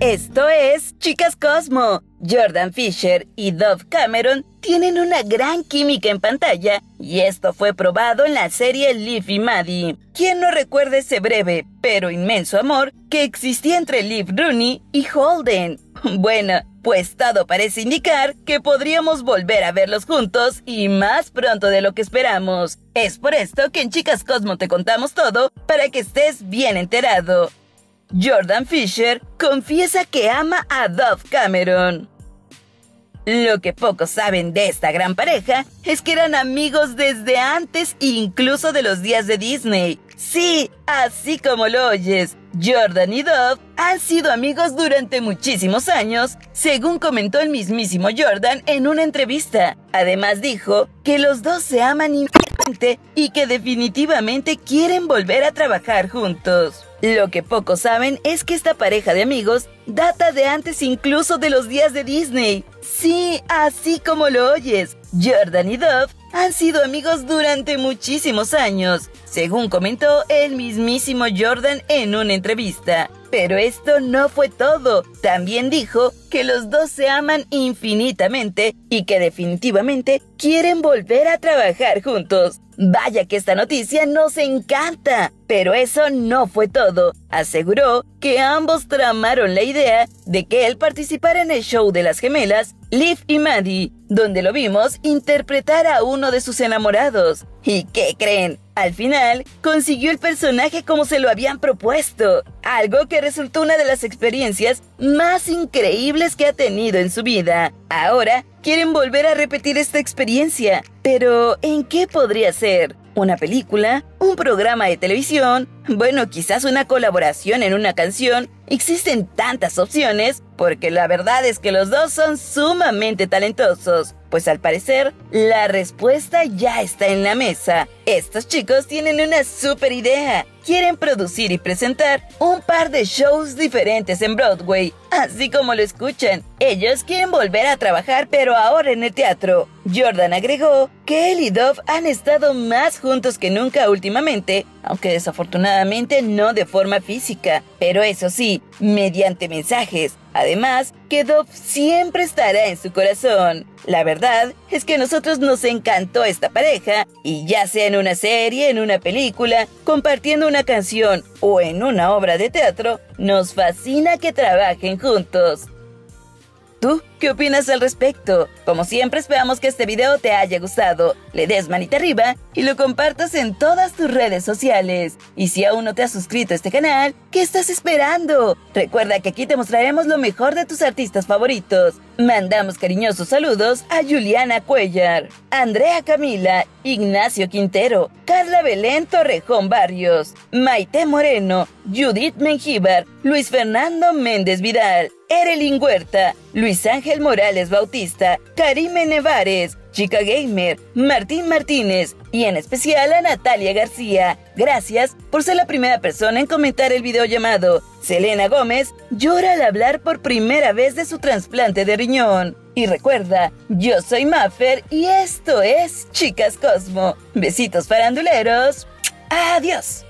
Esto es Chicas Cosmo. Jordan Fisher y Dove Cameron tienen una gran química en pantalla y esto fue probado en la serie Liv y Maddie. ¿Quién no recuerda ese breve pero inmenso amor que existía entre Liv Rooney y Holden? Bueno, pues todo parece indicar que podríamos volver a verlos juntos y más pronto de lo que esperamos. Es por esto que en Chicas Cosmo te contamos todo para que estés bien enterado. Jordan Fisher confiesa que ama a Dove Cameron. Lo que pocos saben de esta gran pareja es que eran amigos desde antes incluso de los días de Disney. Sí, así como lo oyes, Jordan y Dove han sido amigos durante muchísimos años, según comentó el mismísimo Jordan en una entrevista. Además dijo que los dos se aman infinitamente y que definitivamente quieren volver a trabajar juntos. Lo que pocos saben es que esta pareja de amigos data de antes incluso de los días de Disney. Sí, así como lo oyes, Jordan y Dove han sido amigos durante muchísimos años, según comentó el mismísimo Jordan en una entrevista. Pero esto no fue todo. También dijo que los dos se aman infinitamente y que definitivamente quieren volver a trabajar juntos. Vaya que esta noticia nos encanta. Pero eso no fue todo. Aseguró que ambos tramaron la idea de que él participara en el show de las gemelas Liv y Maddie, donde lo vimos interpretar a uno de sus enamorados. ¿Y qué creen? Al final, consiguió el personaje como se lo habían propuesto, algo que resultó una de las experiencias más increíbles que ha tenido en su vida. Ahora, quieren volver a repetir esta experiencia, pero ¿en qué podría ser? ¿Una película? ¿Un programa de televisión? Bueno, quizás una colaboración en una canción. Existen tantas opciones, porque la verdad es que los dos son sumamente talentosos. Pues al parecer, la respuesta ya está en la mesa. Estos chicos tienen una super idea. Quieren producir y presentar un par de shows diferentes en Broadway, así como lo escuchan. Ellos quieren volver a trabajar, pero ahora en el teatro. Jordan agregó que él y Dove han estado más juntos que nunca últimamente, aunque desafortunadamente no de forma física, pero eso sí, mediante mensajes. Además, que Dove siempre estará en su corazón. La verdad es que a nosotros nos encantó esta pareja, y ya sea en una serie, en una película, compartiendo una canción o en una obra de teatro, nos fascina que trabajen juntos. ¿Tú qué opinas al respecto? Como siempre esperamos que este video te haya gustado, le des manita arriba y lo compartas en todas tus redes sociales. Y si aún no te has suscrito a este canal, ¿qué estás esperando? Recuerda que aquí te mostraremos lo mejor de tus artistas favoritos. Mandamos cariñosos saludos a Juliana Cuellar, Andrea Camila, Ignacio Quintero, Carla Belén Torrejón Barrios, Maite Moreno, Judith Mengíbar, Luis Fernando Méndez Vidal, Erelin Huerta, Luis Ángel Morales Bautista, Karime Nevares, Chica Gamer, Martín Martínez y en especial a Natalia García. Gracias por ser la primera persona en comentar el video llamado Selena Gómez llora al hablar por primera vez de su trasplante de riñón. Y recuerda, yo soy Maffer y esto es Chicas Cosmo. Besitos faranduleros. Adiós.